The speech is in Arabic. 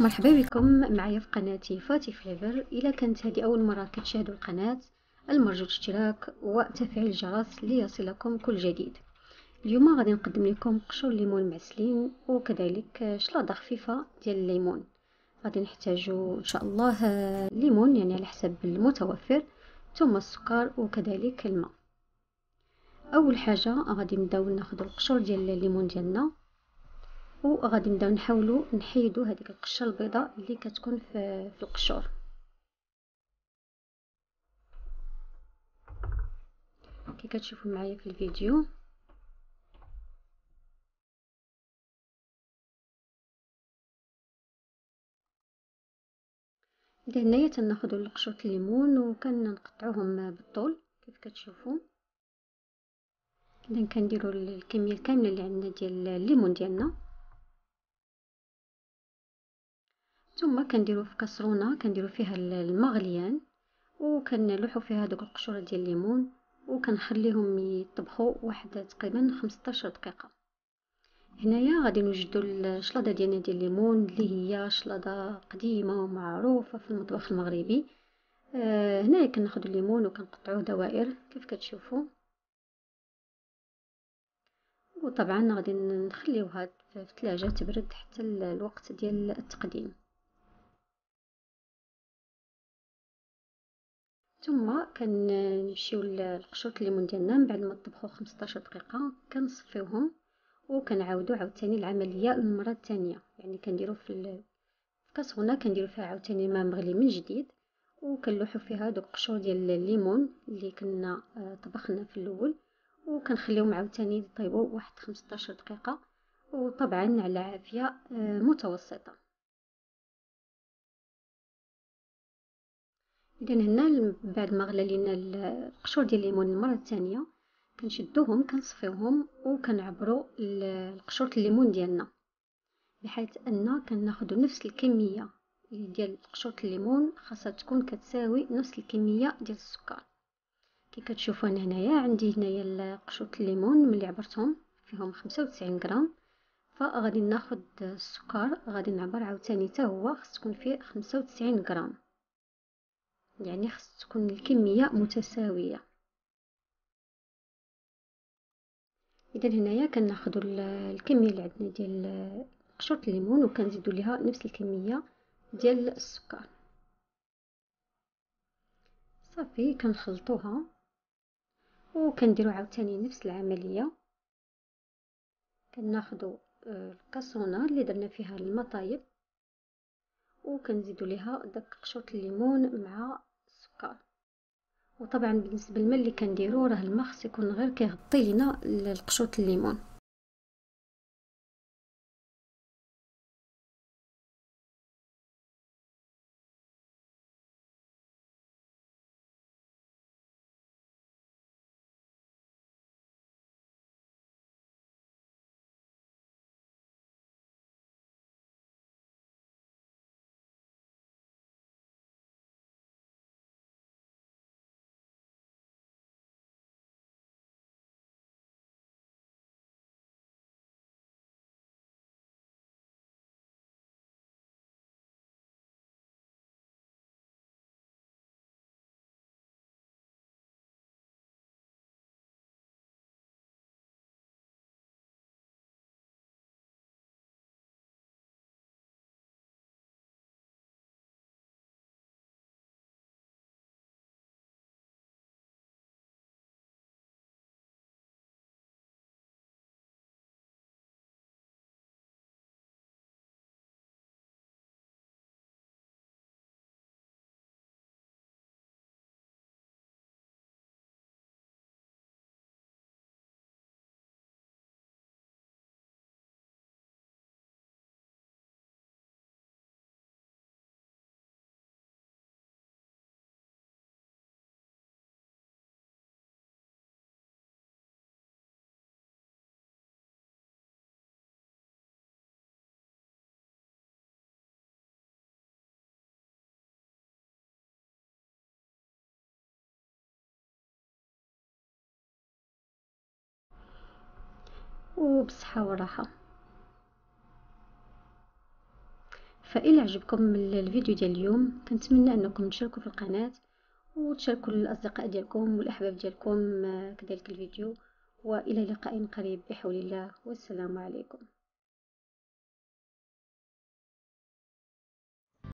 مرحبا بكم معايا في قناتي فاتي فليفر. إلا كانت هذه أول مرة كتشاهدوا القناة المرجو الاشتراك وتفعيل الجرس ليصلكم كل جديد. اليوم غادي نقدم لكم قشور ليمون معسلين وكذلك شلاضة خفيفة ديال الليمون. غادي نحتاجو إن شاء الله ليمون يعني على حسب المتوفر ثم السكر وكذلك الماء. أول حاجة غادي نبداو ناخذ القشور ديال الليمون ديالنا. وغادي نبداو نحاولوا نحيدوا هذيك القشة البيضاء اللي كتكون في, في القشور. كي كتشوفوا معايا في الفيديو. إذا هنايا تناخذوا القشور الليمون وكنقطعوهم بالطول كيف كتشوفوا إذا كنديروا الكمية الكاملة اللي عندنا ديال الليمون ديالنا. ثم كنديرو في كسرونه كنديرو فيها الماء غليان وكنلوحو فيها دوك القشور ديال الليمون وكنخليهم يطبخوا واحد تقريبا 15 دقيقة. هنايا غادي نوجدوا الشلاضة ديالنا ديال الليمون اللي هي شلاضة قديمة ومعروفة في المطبخ المغربي. آه هنايا كناخذ الليمون وكنقطعوه دوائر كيف كتشوفوا وطبعا غادي نخليوها في الثلاجة تبرد حتى الوقت ديال التقديم. ثم كنمشيو لقشور الليمون ديالنا من بعد ما طبخوا 15 دقيقة كنصفيوهم وكنعاودو عاوتاني العملية للمرة الثانية يعني كنديرو في الكاسرونه كنديرو فيها عاوتاني ماء مغلي من جديد وكنلوحو فيها دوك القشور ديال الليمون اللي كنا آه، طبخنا في الأول وكنخليهم عاوتاني يطيبوا واحد 15 دقيقة. وطبعا على عافية آه، متوسطة. اذا هنا بعد ما غلى لينا القشور ديال الليمون المرة الثانية كنشدوهم كنصفيوهم وكنعبروا القشور الليمون ديالنا. بحيث ان كناخذوا نفس الكمية ديال قشور الليمون خاصها تكون كتساوي نفس الكمية ديال السكر. كي كتشوفوا هنايا عندي هنايا قشور الليمون ملي عبرتهم فيهم 95 غرام. فغادي ناخذ السكر غادي نعبر عاوتاني حتى هو خص تكون فيه 95 غرام. يعني خص تكون الكمية متساوية. اذا هنايا كناخذوا الكمية اللي عندنا ديال قشرة الليمون وكنزيدوا ليها نفس الكمية ديال السكر. صافي كنخلطوها وكنديروا عاوتاني نفس العملية. كناخذوا آه، الكاسونه اللي درنا فيها المطايب وكنزيدوا ليها داك قشرة الليمون مع السكر وطبعا بالنسبة للماء اللي كنديرو راه الماء خص يكون غير كيغطي لينا القشوط الليمون. وبصحة وراحة. فإلا عجبكم الفيديو ديال اليوم كنتمنى أنكم تشاركوا في القناة وتشاركوا الاصدقاء ديالكم والأحباب ديالكم كذلك الفيديو. وإلى لقاء قريب بحول الله والسلام عليكم.